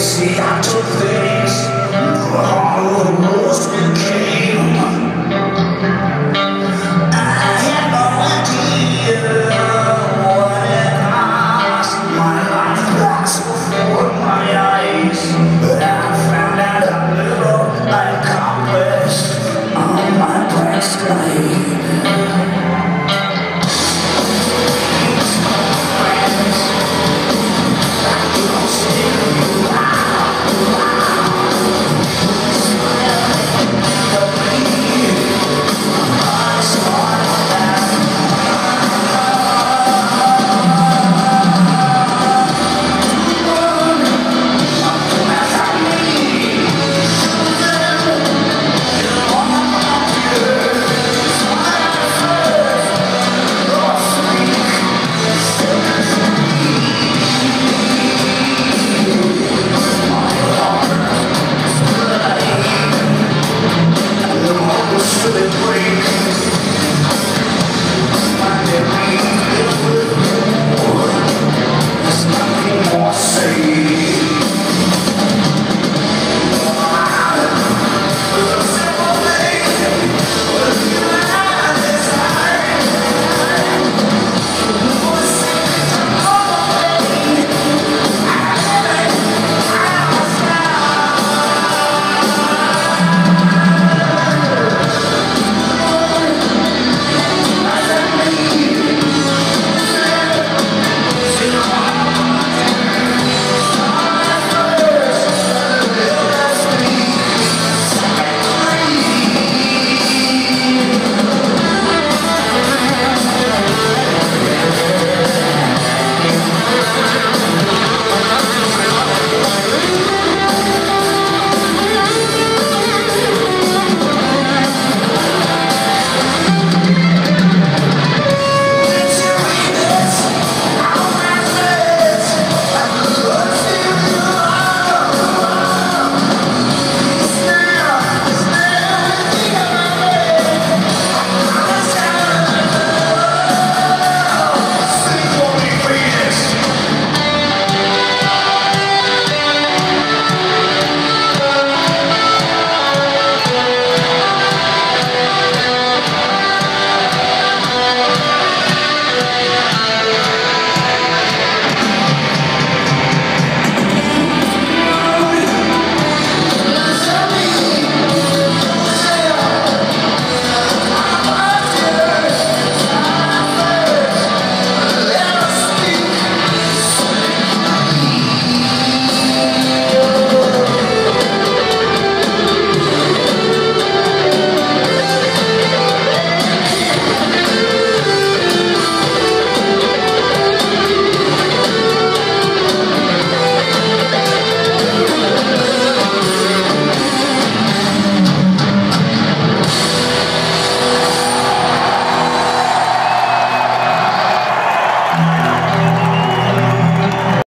see I took things wrong. simply